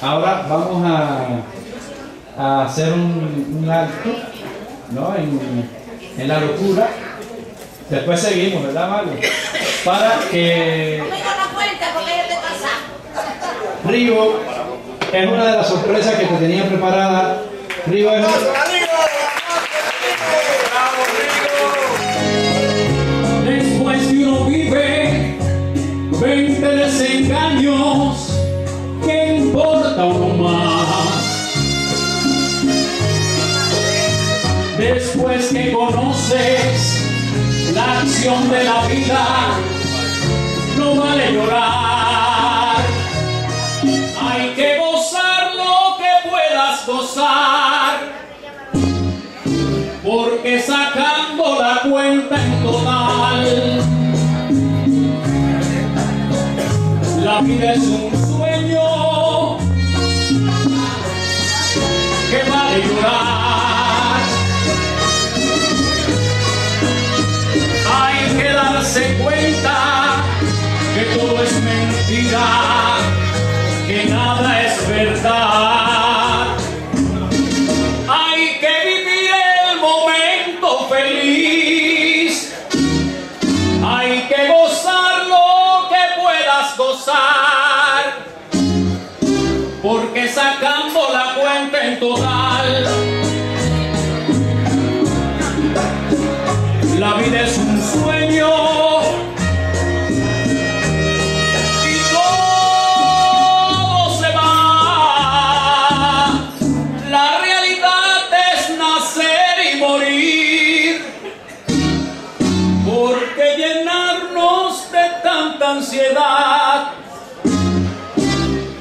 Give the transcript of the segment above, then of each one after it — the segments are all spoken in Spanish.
Ahora vamos a, a hacer un, alto ¿no? en, en, la locura. Después seguimos, ¿verdad, Mario? Para que... Río es una de las sorpresas que te tenía preparada. Río es una... después que conoces la acción de la vida, no vale llorar. Hay que gozar lo que puedas gozar, porque sacando la cuenta en total, la vida es un es un sueño y todo se va. La realidad es nacer y morir, porque llenarnos de tanta ansiedad,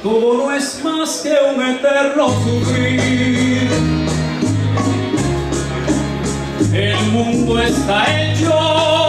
todo no es más que un eterno sufrir. El mundo está hecho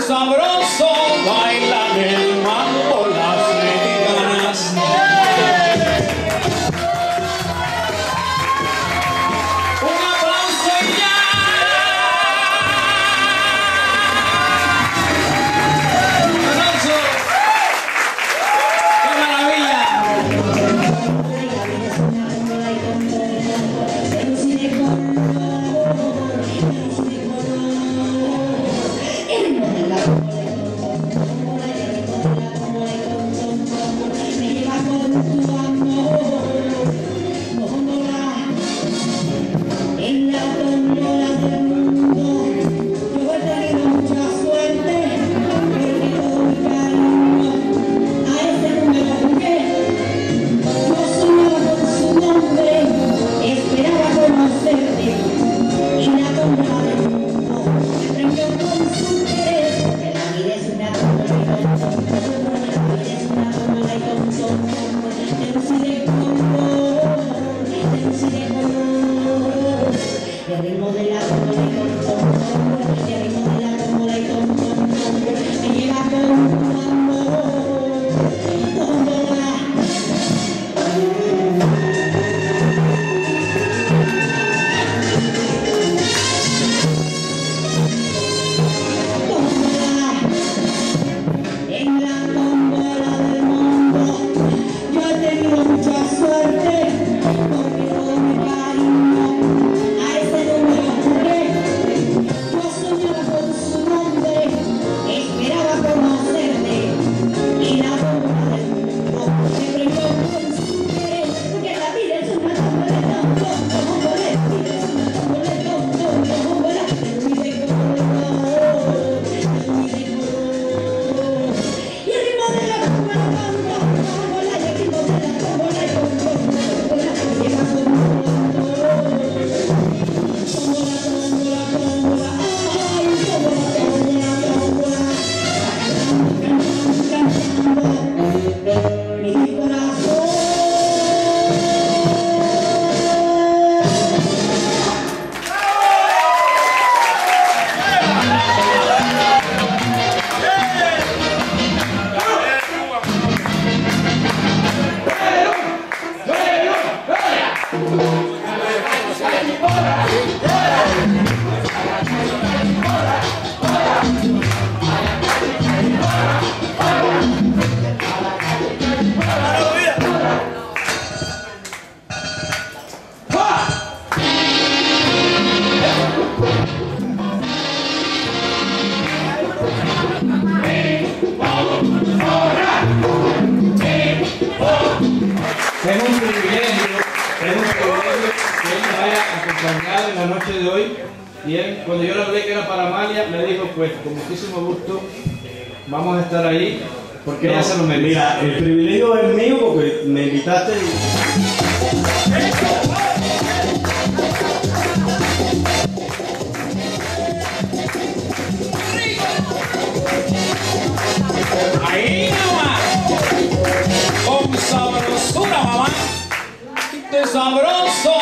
sabroso. Es la noche de hoy. Y él, cuando yo le hablé que era para Amalia, me dijo, pues con muchísimo gusto vamos a estar ahí, porque ella se lo merece. Mira, el privilegio es mío porque me invitaste y Ahí nomás. Con sabrosura, mamá. De sabroso